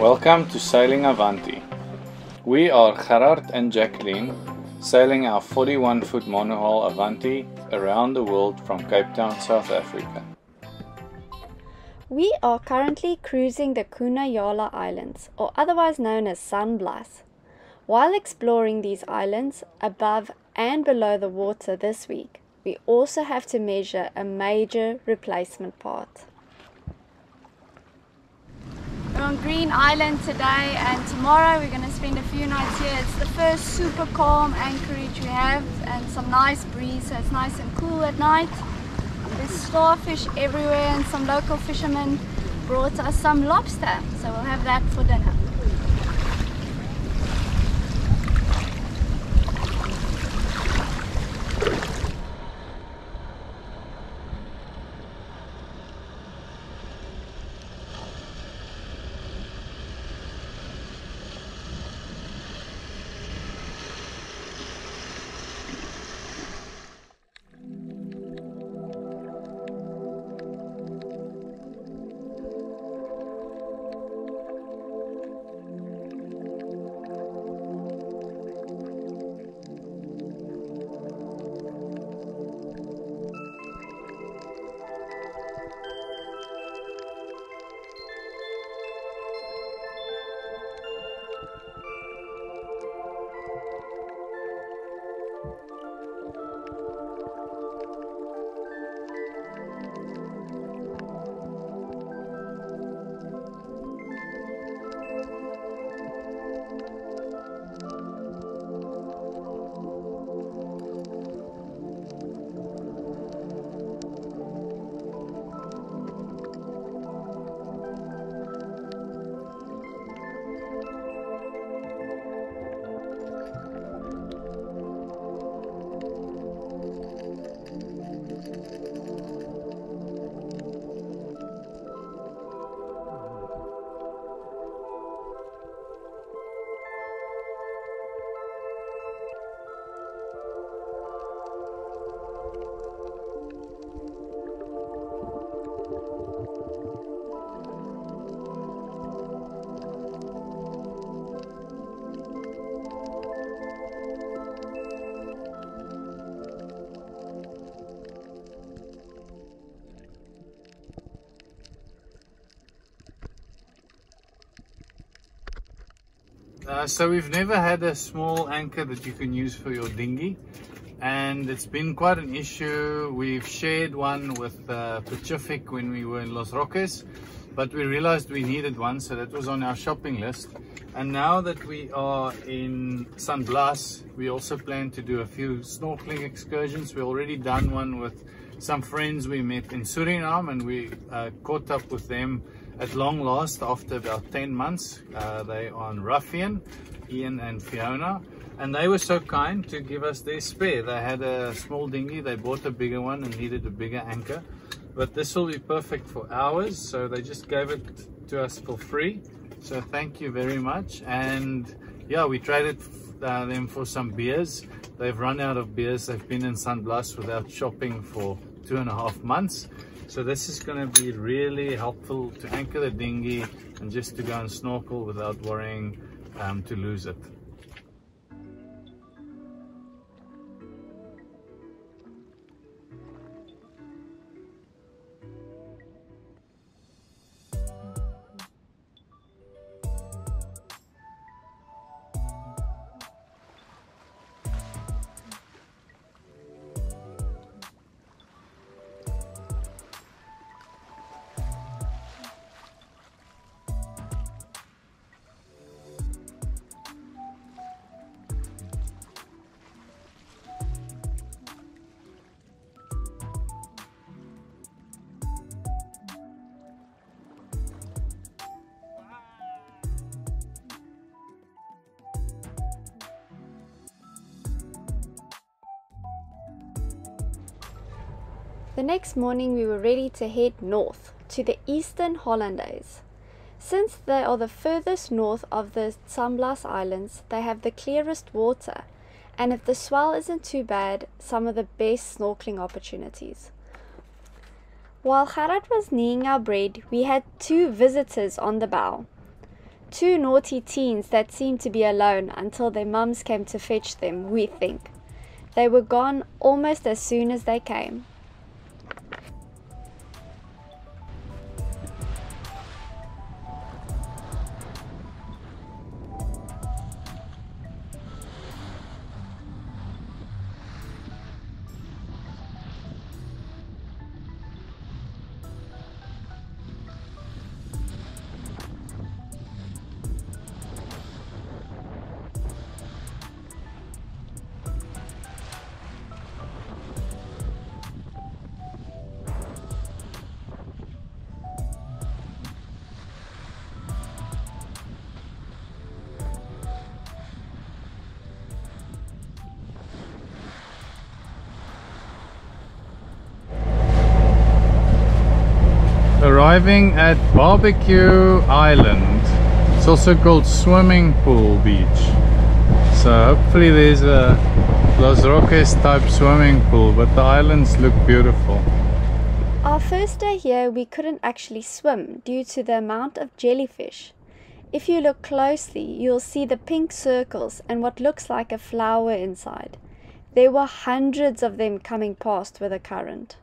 Welcome to Sailing Avanti. We are Gerard and Jacqueline sailing our 41 foot monohull Avanti around the world from Cape Town, South Africa. We are currently cruising the Kuna Yala Islands, or otherwise known as San Blas. While exploring these islands above and below the water this week, we also have to measure a major replacement part. We're on Green Island today and tomorrow we're going to spend a few nights here. It's the first super calm anchorage we have and some nice breeze so it's nice and cool at night. There's starfish everywhere and some local fishermen brought us some lobster so we'll have that for dinner. Uh, so we've never had a small anchor that you can use for your dinghy and it's been quite an issue. We've shared one with uh, Pacific when we were in Los Roques but we realized we needed one so that was on our shopping list and now that we are in San Blas we also plan to do a few snorkeling excursions. We already done one with some friends we met in Suriname and we uh, caught up with them at long last after about 10 months. Uh, they on Ruffian, Ian and Fiona and they were so kind to give us their spare. They had a small dinghy, they bought a bigger one and needed a bigger anchor but this will be perfect for ours so they just gave it to us for free so thank you very much and yeah we traded uh, them for some beers they've run out of beers they've been in San Blas without shopping for two and a half months so this is going to be really helpful to anchor the dinghy and just to go and snorkel without worrying um, to lose it The next morning we were ready to head north to the Eastern Hollandes. Since they are the furthest north of the San Blas Islands, they have the clearest water, and if the swell isn't too bad, some of the best snorkeling opportunities. While Gerard was kneeing our bread, we had two visitors on the bow. Two naughty teens that seemed to be alone until their mums came to fetch them, we think. They were gone almost as soon as they came. Arriving at Barbecue Island. It's also called Swimming Pool Beach. So hopefully there's a Los Roques type swimming pool, but the islands look beautiful. Our first day here, we couldn't actually swim due to the amount of jellyfish. If you look closely, you'll see the pink circles and what looks like a flower inside. There were hundreds of them coming past with the current.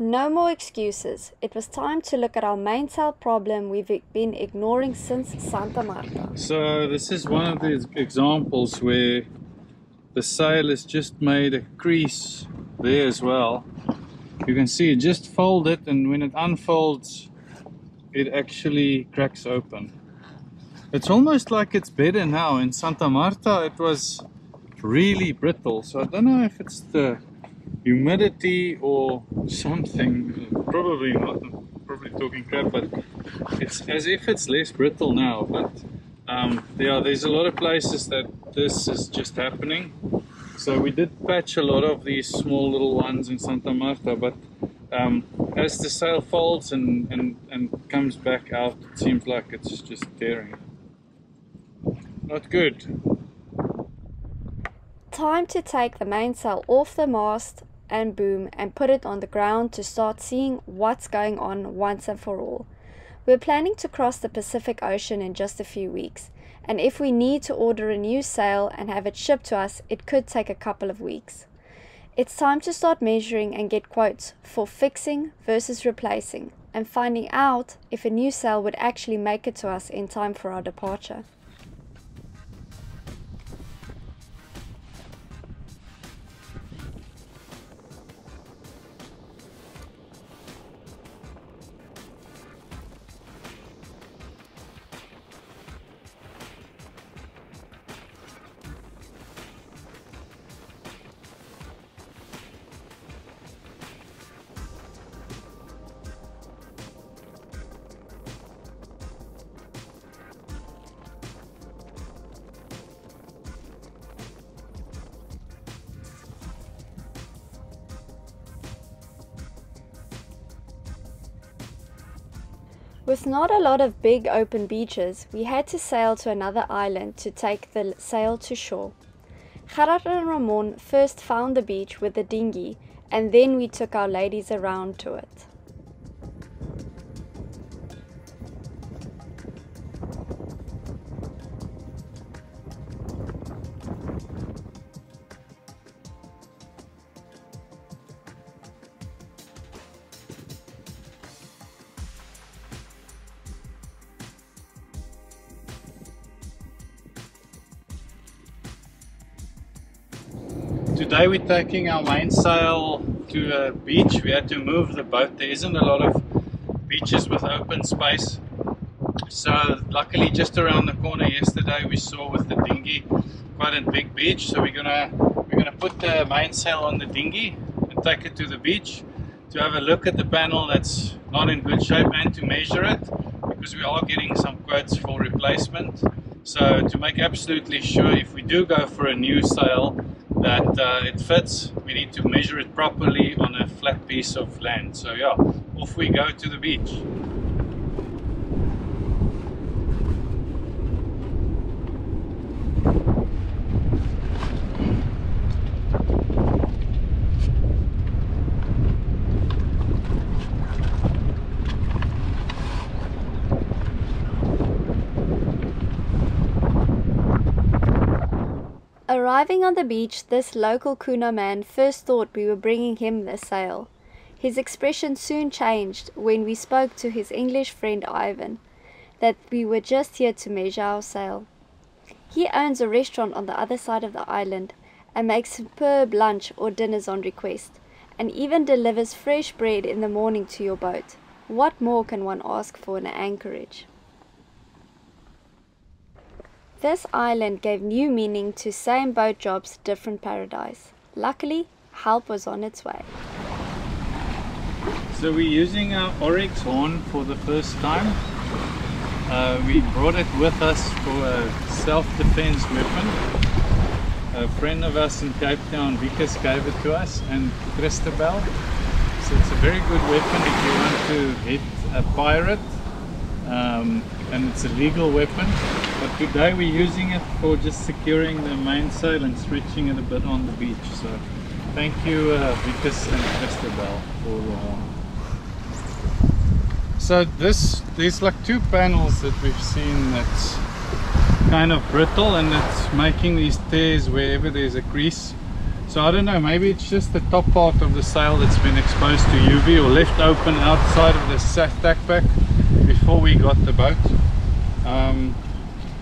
No more excuses. It was time to look at our main mainsail problem we've been ignoring since Santa Marta. So this is one of these examples where the sail has just made a crease there as well. You can see it just folded and when it unfolds it actually cracks open. It's almost like it's better now. In Santa Marta it was really brittle so I don't know if it's the humidity or something probably not probably talking crap but it's as if it's less brittle now but um, yeah there's a lot of places that this is just happening. So we did patch a lot of these small little ones in Santa Marta but um, as the sail folds and, and, and comes back out it seems like it's just tearing. Not good. Time to take the mainsail off the mast and boom and put it on the ground to start seeing what's going on once and for all. We're planning to cross the Pacific Ocean in just a few weeks, and if we need to order a new sail and have it shipped to us, it could take a couple of weeks. It's time to start measuring and get quotes for fixing versus replacing and finding out if a new sail would actually make it to us in time for our departure. With not a lot of big open beaches, we had to sail to another island to take the sail to shore. Gerard and Ramon first found the beach with the dinghy, and then we took our ladies around to it. Today we're taking our mainsail to a beach. We had to move the boat. There isn't a lot of beaches with open space. So luckily just around the corner yesterday we saw with the dinghy quite a big beach. So we're gonna we're gonna put the mainsail on the dinghy and take it to the beach to have a look at the panel that's not in good shape and to measure it because we are getting some quotes for replacement. So to make absolutely sure if we do go for a new sail that uh, it fits. We need to measure it properly on a flat piece of land. So yeah, off we go to the beach. Arriving on the beach, this local Kuna man first thought we were bringing him the sail. His expression soon changed when we spoke to his English friend Ivan that we were just here to measure our sail. He owns a restaurant on the other side of the island and makes superb lunch or dinners on request, and even delivers fresh bread in the morning to your boat. What more can one ask for in an anchorage? This island gave new meaning to same boat jobs, different paradise. Luckily, help was on its way. So we're using our Oryx horn for the first time. Uh, we brought it with us for a self-defense weapon. A friend of us in Cape Town, Vickers, gave it to us and Christabel. So it's a very good weapon if you want to hit a pirate um, and it's a legal weapon. But today we're using it for just securing the mainsail and stretching it a bit on the beach. So thank you uh, Vickers and Christabel for horn. So this, there's like two panels that we've seen that's kind of brittle and it's making these tears wherever there's a crease. So I don't know, maybe it's just the top part of the sail that's been exposed to UV or left open outside of the stack pack before we got the boat. Um,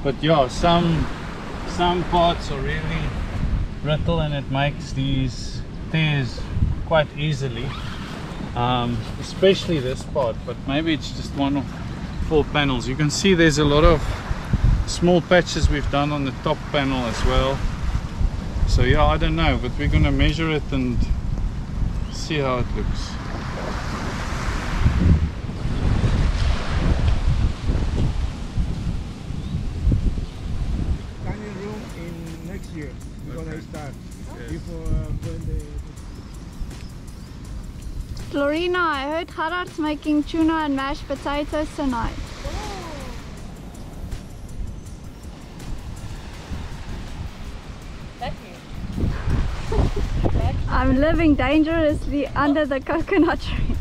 but yeah, some some parts are really brittle and it makes these tears quite easily. Um, especially this part but maybe it's just one of four panels. You can see there's a lot of small patches we've done on the top panel as well. So yeah I don't know but we're gonna measure it and see how it looks Florina, I heard Gerard's making tuna and mashed potatoes tonight. I'm living dangerously under the coconut tree.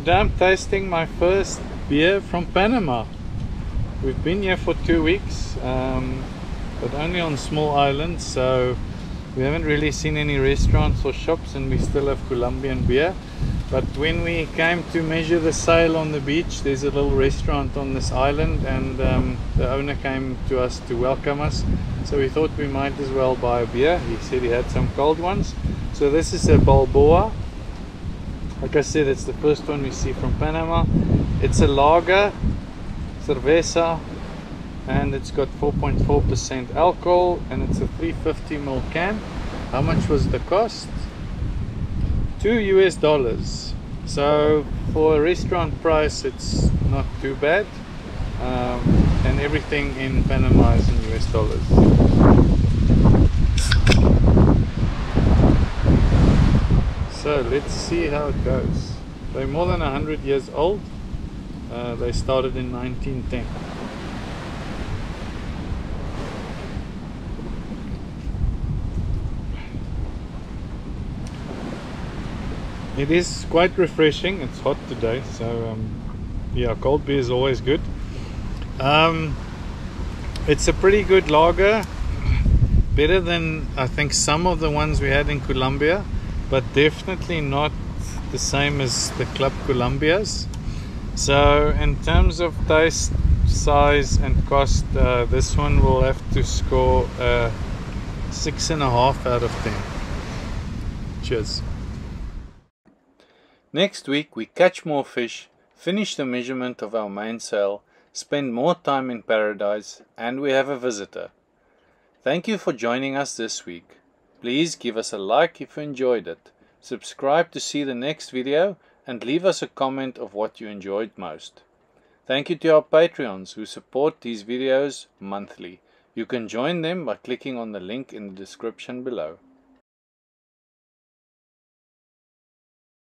Today I'm tasting my first beer from Panama. We've been here for two weeks, um, but only on small islands, so we haven't really seen any restaurants or shops, and we still have Colombian beer. But when we came to measure the sail on the beach, there's a little restaurant on this island, and um, the owner came to us to welcome us. So we thought we might as well buy a beer. He said he had some cold ones. So this is a Balboa. Like I said, it's the first one we see from Panama. It's a lager, cerveza, and it's got 4.4% alcohol, and it's a 350 ml can. How much was the cost? Two US dollars. So for a restaurant price, it's not too bad. Um, and everything in Panama is in US dollars. So let's see how it goes. They're more than 100 years old. Uh, they started in 1910. It is quite refreshing. It's hot today, so um, yeah, cold beer is always good. Um, it's a pretty good lager, better than I think some of the ones we had in Colombia, but definitely not the same as the Club Colombias. So, in terms of taste, size, and cost, uh, this one will have to score a six and a half out of ten. Cheers. Next week, we catch more fish, finish the measurement of our mainsail, spend more time in paradise, and we have a visitor. Thank you for joining us this week. Please give us a like if you enjoyed it, subscribe to see the next video, and leave us a comment of what you enjoyed most. Thank you to our Patreons who support these videos monthly. You can join them by clicking on the link in the description below.